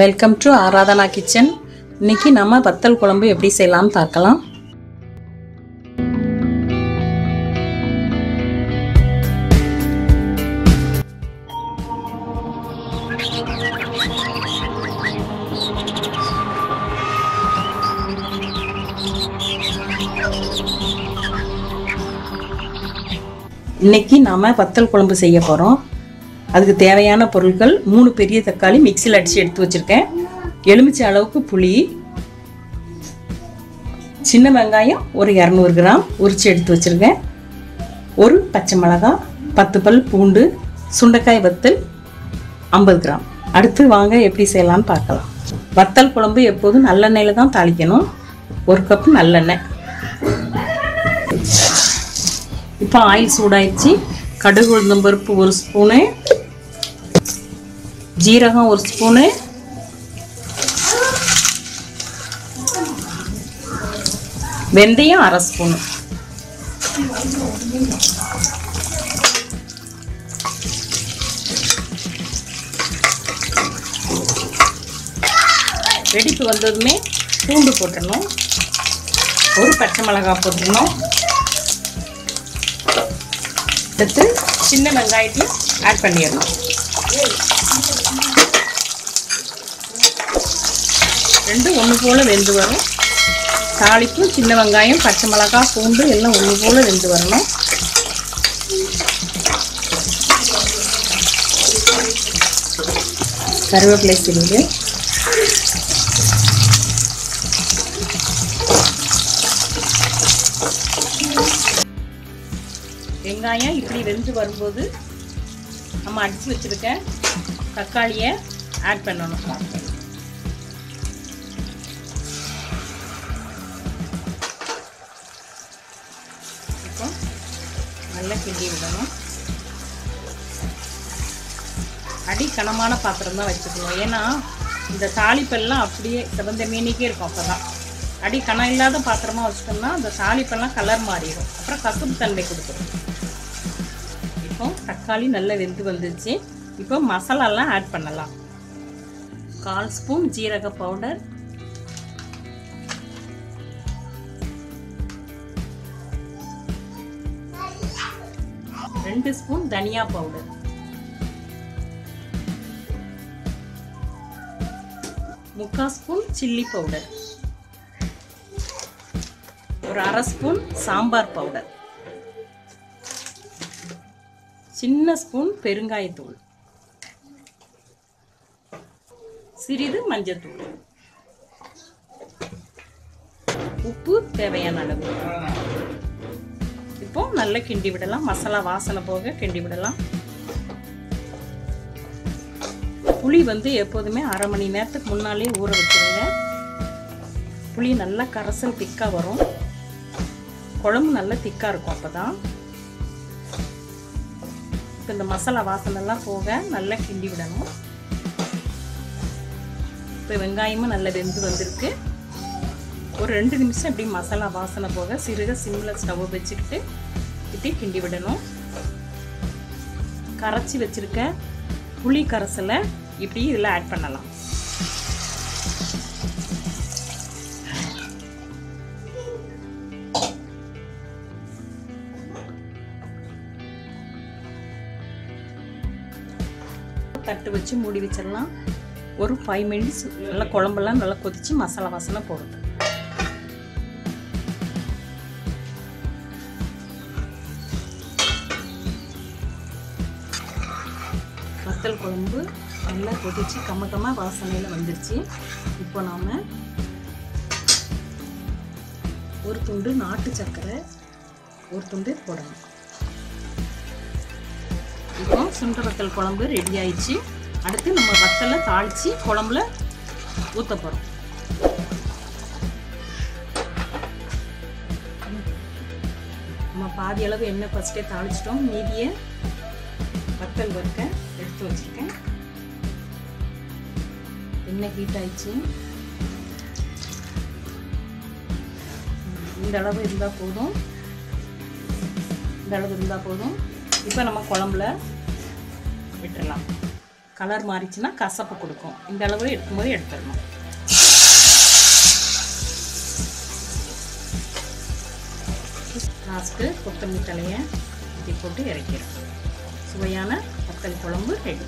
Welcome to Aradhana kitchen இன்னைக்கு நம்ம வத்தல் குழம்பு எப்படி செய்யலாம்னு பார்க்கலாம். இன்னைக்கு நாம வத்தல் குழம்பு செய்ய போகிறோம் அதுக்கு தேவையான பொருட்கள் மூணு பெரிய தக்காளி மிக்சியில் அடித்து எடுத்து வச்சுருக்கேன். எலுமிச்சை அளவுக்கு புளி சின்ன வெங்காயம் ஒரு இரநூறு கிராம் உரித்து எடுத்து வச்சுருக்கேன். ஒரு பச்சை மிளகாய் பத்து பல் பூண்டு சுண்டைக்காய் வத்தல் ஐம்பது கிராம். அடுத்து வாங்க எப்படி செய்யலாம்னு பார்க்கலாம். வத்தல் குழம்பு எப்போதும் நல்லெண்ணெயில் தான் தாளிக்கணும். ஒரு கப்பு நல்லெண்ணெய். இப்போ ஆயில் சூடாயிடுச்சு. கடுகு உளுந்தம்பருப்பு ஒரு ஸ்பூனு ஜீரகம் ஒரு ஸ்பூனு. வெந்தயம் அரை ஸ்பூனு. வெடிப்பு வந்ததுமே பூண்டு போட்டுடணும். ஒரு பச்சை மிளகாய் போட்டுடணும். எடுத்து சின்ன வெங்காயத்தையும் ஆட் பண்ணிடணும். ரெண்டும் ஒன்று போல் வெந்து வரும் தாளிப்பு சின்ன வெங்காயம் பச்சை மிளகாய் பூண்டு எல்லாம் ஒன்று போல் வெந்து வரணும். கருவேப்பிலை சிறிது. வெங்காயம் இப்படி வெந்து வரும்போது நம்ம அடித்து வச்சுருக்க தக்காளியை ஆட் பண்ணணும். இப்போ நல்லா கிண்டி விடணும். அடி கனமான பாத்திரம் தான் வச்சுக்கணும். ஏன்னா இந்த தாளிப்பெல்லாம் அப்படியே சிவந்த மீனிக்கே இருக்கும் அப்போ தான் அடி கனம் இல்லாத பாத்திரமாக வச்சுட்டோம்னா அந்த தாளிப்பெல்லாம் கலர் மாறிடும். அப்புறம் கசப்பு தன்மை கொடுத்துரும் இப்போ தக்காளி நல்லா வெந்து வந்துருச்சு. இப்போ மசாலாலாம் ஆட் பண்ணலாம். கால் ஸ்பூன் ஜீரக பவுடர். ரெண்டு ஸ்பூன் தனியா பவுடர். முக்கால் ஸ்பூன் சில்லி பவுடர். ஒரு அரை ஸ்பூன் சாம்பார் பவுடர். சின்ன ஸ்பூன் பெருங்காயத்தூள். சிறிது மஞ்சத்தூள். உப்பு தேவையான அளவு. இப்போ நல்லா கிண்டி விடலாம். மசாலா வாசனை போக கிண்டி விடலாம். புளி வந்து எப்போதுமே அரை மணி நேரத்துக்கு முன்னாலே ஊற வச்சுருங்க. புளி நல்லா கரசல் திக்காக வரும். குழம்பு நல்லா திக்காக இருக்கும் அப்போ தான் இப்போ இந்த மசாலா வாசனெல்லாம் போக நல்லா கிண்டி விடணும். இப்போ வெங்காயமும் நல்லா வெந்து வந்திருக்கு. ஒரு ரெண்டு நிமிஷம் இப்படி மசாலா வாசனை போக சிறுக சிம்மில் ஸ்டவ் வச்சுக்கிட்டு இப்படி கிண்டி விடணும். கரைச்சி வச்சுருக்க புளி கரைசலை இப்படி இதில் ஆட் பண்ணலாம். தட்டு வச்சு மூடி வச்சிடலாம். ஒரு ஃபைவ் மினிட்ஸ் நல்லா குழம்பெல்லாம் நல்லா கொதித்து மசாலா வாசனை போடுது. வத்தல் குழம்பு நல்லா கொதித்து கம்ம கம்ம வாசனையில் வந்துருச்சு. இப்போ நாம் ஒரு துண்டு நாட்டு சர்க்கரை ஒரு துண்டு போடணும். இப்போ சுண்ட வத்தல் குழம்பு ரெடி ஆயிடுச்சு. அடுத்து நம்ம வத்தலை தாளித்து குழம்புல ஊற்ற போகிறோம் நம்ம பாதி அளவு எண்ணெய் ஃபஸ்ட்டே தாளிச்சிட்டோம். மீதியை வத்தல் வறுக்க எடுத்து வச்சுருக்கேன். எண்ணெய் ஹீட் ஆயிடுச்சு. இந்த அளவு இருந்தால் போதும். இந்த அளவு இருந்தால் போதும். இப்போ நம்ம குழம்புல விட்டுடலாம். கலர் மாறிச்சுன்னா கசப்பு கொடுக்கும். இந்த அளவு எடுக்கும்போது எடுத்துடணும். லாஸ்ட்டு கொத்தமல்லி தலையை இப்படி போட்டு இறக்கிடும் சுவையான வத்தல் குழம்பு ரெடி